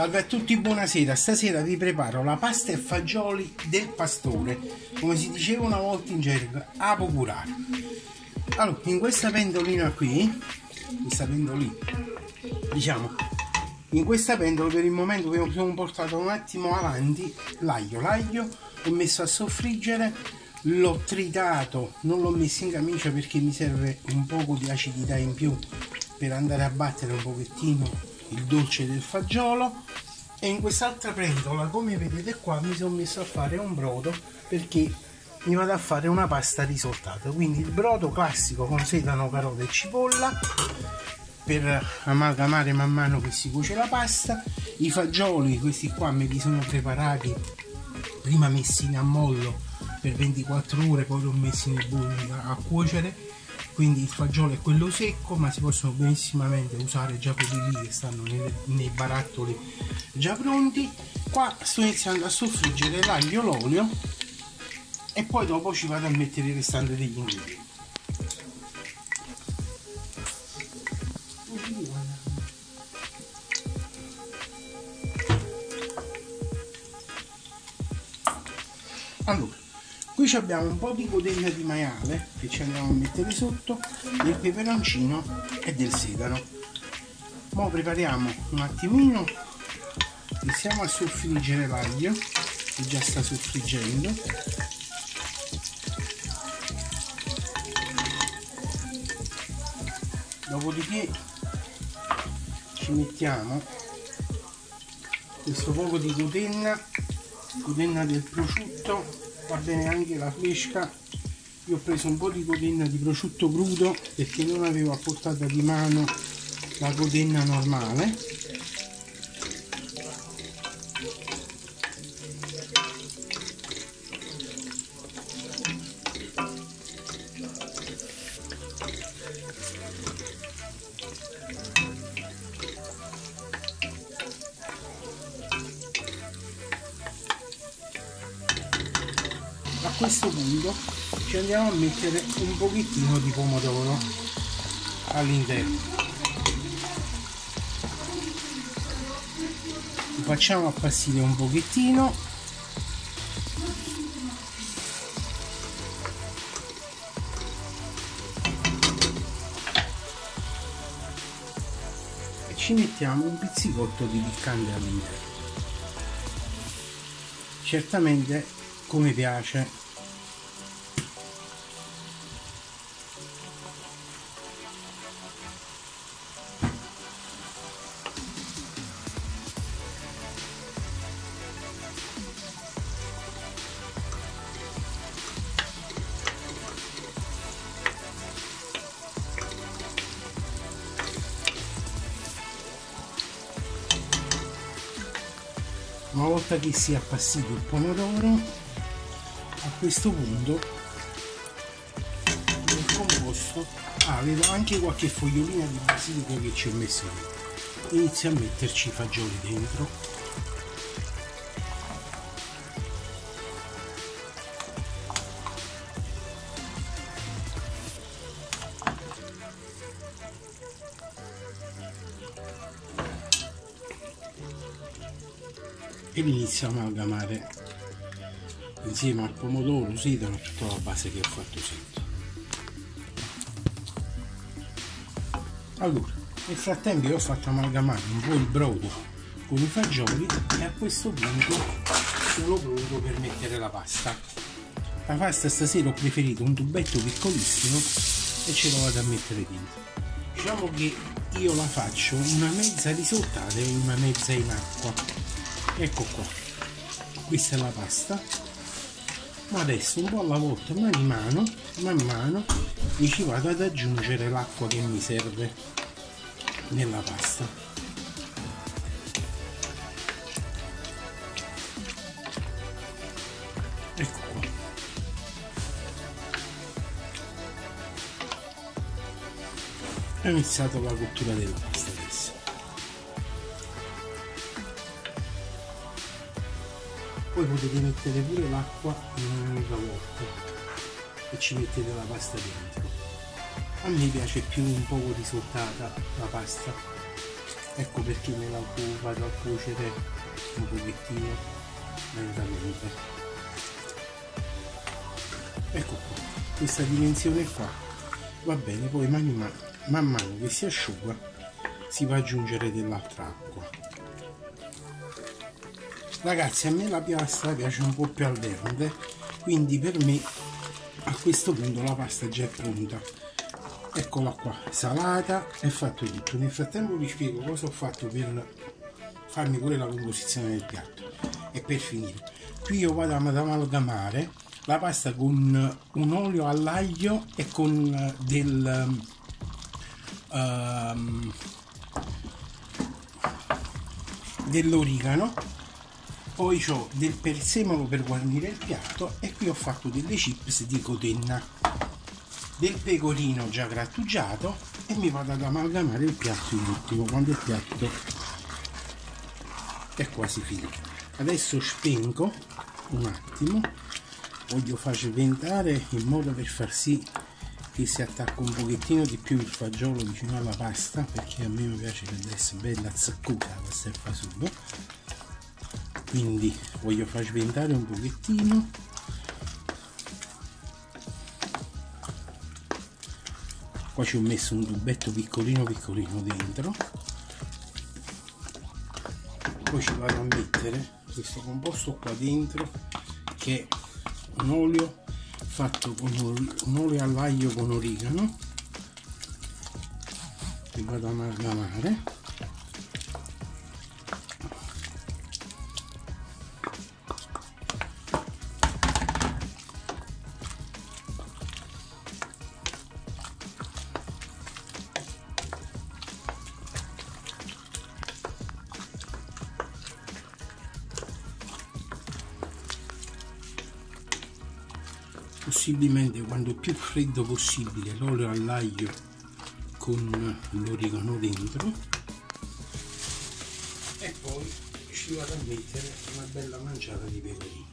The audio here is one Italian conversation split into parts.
Salve a tutti, buonasera. Stasera vi preparo la pasta e fagioli del pastore, come si diceva una volta in gergo, a popolare. Allora, in questa pentolina qui, questa pentolina, diciamo, in questa pentola per il momento che mi portato un attimo avanti l'aglio. L'aglio l'ho messo a soffriggere, l'ho tritato, non l'ho messo in camicia perché mi serve un poco di acidità in più per andare a battere un pochettino il dolce del fagiolo e in quest'altra pentola come vedete qua mi sono messo a fare un brodo perché mi vado a fare una pasta risoltata. Quindi il brodo classico con sedano, carote e cipolla per amalgamare man mano che si cuoce la pasta. I fagioli questi qua me li sono preparati prima messi in ammollo per 24 ore poi li ho messi nel bowl a cuocere quindi il fagiolo è quello secco ma si possono benissimamente usare già quelli lì che stanno nei, nei barattoli già pronti. Qua sto iniziando a soffriggere l'aglio l'olio e poi dopo ci vado a mettere il restante degli ingredienti. Allora qui abbiamo un po' di codenna di maiale che ci andiamo a mettere sotto del peperoncino e del sedano. Ora prepariamo un attimino iniziamo a soffriggere l'aglio che già sta soffriggendo. Dopodiché ci mettiamo questo poco di codenna codenna del prosciutto va bene anche la fresca io ho preso un po' di codenna di prosciutto crudo perché non avevo a portata di mano la codenna normale questo punto ci andiamo a mettere un pochettino di pomodoro all'interno. Lo facciamo appassire un pochettino. E ci mettiamo un pizzicotto di piccante all'interno. Certamente come piace una volta che si è appassito il pomodoro a questo punto nel composto ah, vedo anche qualche fogliolina di basilico che ci ho messo dentro inizio a metterci i fagioli dentro e inizio a amalgamare insieme al pomodoro, sedano e tutta la base che ho fatto sotto. Allora, nel frattempo io ho fatto amalgamare un po' il brodo con i fagioli e a questo punto sono pronto per mettere la pasta. La pasta stasera ho preferito un tubetto piccolissimo e ce lo vado a mettere dentro. Diciamo che io la faccio una mezza risottata e una mezza in acqua. Ecco qua. Questa è la pasta. Ma adesso un po' alla volta mano mano man mano mi ci vado ad aggiungere l'acqua che mi serve nella pasta. Ecco qua. Ho iniziato la cottura della pasta poi potete mettere pure l'acqua in un'unica volta e ci mettete la pasta dentro. A me piace più un poco risottata la pasta. Ecco perché me la vado a cuocere un pochettino lentamente. Ecco qua questa dimensione qua. Va bene poi man mano, man mano che si asciuga si va ad aggiungere dell'altra acqua ragazzi a me la pasta piace un po' più al verde quindi per me a questo punto la pasta già è pronta. Eccola qua salata e fatto tutto. Nel frattempo vi spiego cosa ho fatto per farmi pure la composizione del piatto. E per finire qui io vado ad amalgamare la pasta con un olio all'aglio e con del um, dell'origano poi ho del prezzemolo per guarnire il piatto e qui ho fatto delle chips di cotenna del pecorino già grattugiato e mi vado ad amalgamare il piatto in ultimo quando il piatto è quasi finito. Adesso spengo un attimo voglio far sventare in modo per far sì che si attacca un pochettino di più il fagiolo vicino alla pasta perché a me mi piace che deve essere bella zaccuta questa è fasugo quindi voglio far sventare un pochettino. Qua ci ho messo un tubetto piccolino piccolino dentro. Poi ci vado a mettere questo composto qua dentro che è un olio fatto con un olio all'aglio con origano che vado a amalgamare possibilmente quando più freddo possibile l'olio all'aglio con l'origano dentro. E poi ci vado a mettere una bella manciata di pecorino.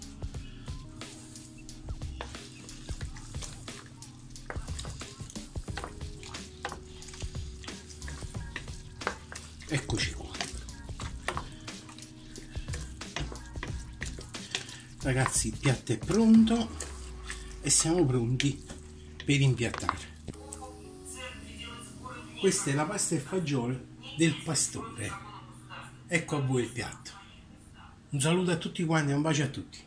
Eccoci qua. Ragazzi il piatto è pronto e siamo pronti per impiattare. Questa è la pasta e fagioli del pastore. Ecco a voi il piatto. Un saluto a tutti quanti, un bacio a tutti.